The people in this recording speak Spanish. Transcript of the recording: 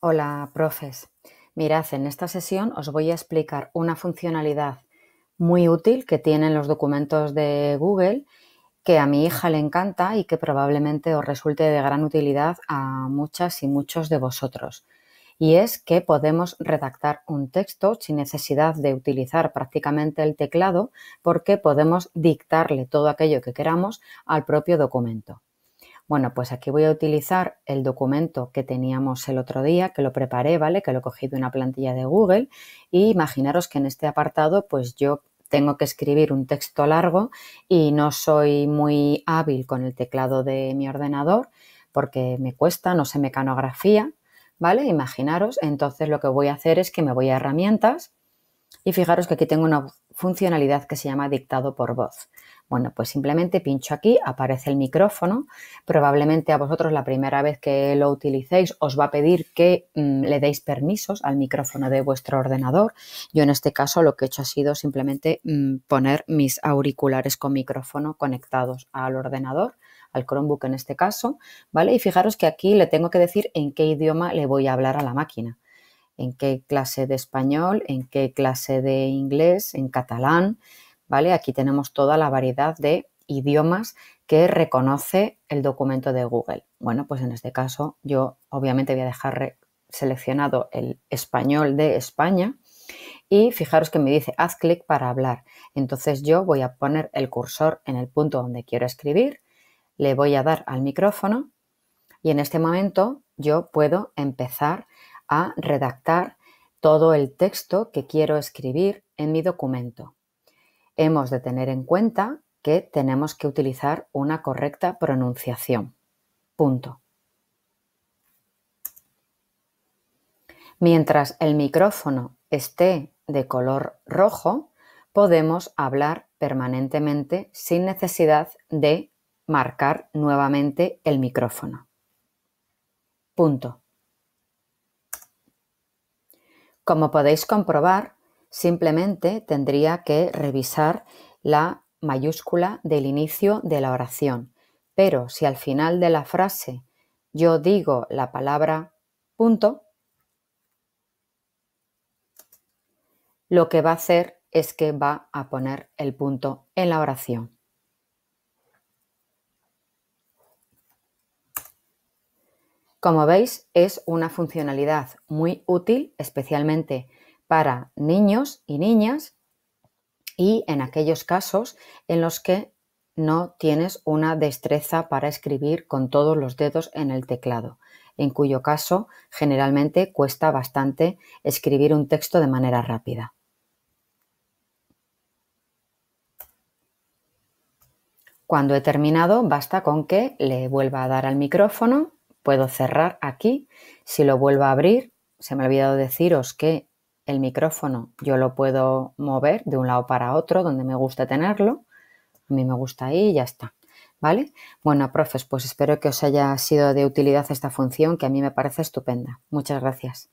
Hola, profes. Mirad, en esta sesión os voy a explicar una funcionalidad muy útil que tienen los documentos de Google que a mi hija le encanta y que probablemente os resulte de gran utilidad a muchas y muchos de vosotros. Y es que podemos redactar un texto sin necesidad de utilizar prácticamente el teclado porque podemos dictarle todo aquello que queramos al propio documento. Bueno, pues aquí voy a utilizar el documento que teníamos el otro día, que lo preparé, ¿vale? Que lo cogí de una plantilla de Google y imaginaros que en este apartado pues yo tengo que escribir un texto largo y no soy muy hábil con el teclado de mi ordenador porque me cuesta, no sé mecanografía, ¿vale? Imaginaros, entonces lo que voy a hacer es que me voy a herramientas y fijaros que aquí tengo una funcionalidad que se llama dictado por voz. Bueno, pues simplemente pincho aquí, aparece el micrófono. Probablemente a vosotros la primera vez que lo utilicéis os va a pedir que mm, le deis permisos al micrófono de vuestro ordenador. Yo en este caso lo que he hecho ha sido simplemente mm, poner mis auriculares con micrófono conectados al ordenador al Chromebook en este caso, ¿vale? Y fijaros que aquí le tengo que decir en qué idioma le voy a hablar a la máquina, en qué clase de español, en qué clase de inglés, en catalán, ¿vale? Aquí tenemos toda la variedad de idiomas que reconoce el documento de Google. Bueno, pues en este caso yo obviamente voy a dejar seleccionado el español de España y fijaros que me dice haz clic para hablar. Entonces yo voy a poner el cursor en el punto donde quiero escribir, le voy a dar al micrófono y en este momento yo puedo empezar a redactar todo el texto que quiero escribir en mi documento hemos de tener en cuenta que tenemos que utilizar una correcta pronunciación. Punto. Mientras el micrófono esté de color rojo, podemos hablar permanentemente sin necesidad de marcar nuevamente el micrófono. Punto. Como podéis comprobar, Simplemente tendría que revisar la mayúscula del inicio de la oración. Pero si al final de la frase yo digo la palabra punto, lo que va a hacer es que va a poner el punto en la oración. Como veis, es una funcionalidad muy útil, especialmente para niños y niñas y en aquellos casos en los que no tienes una destreza para escribir con todos los dedos en el teclado, en cuyo caso generalmente cuesta bastante escribir un texto de manera rápida. Cuando he terminado, basta con que le vuelva a dar al micrófono, puedo cerrar aquí, si lo vuelvo a abrir, se me ha olvidado deciros que el micrófono yo lo puedo mover de un lado para otro donde me gusta tenerlo. A mí me gusta ahí y ya está. ¿Vale? Bueno, profes, pues espero que os haya sido de utilidad esta función que a mí me parece estupenda. Muchas gracias.